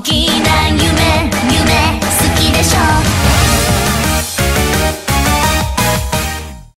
大きな夢夢。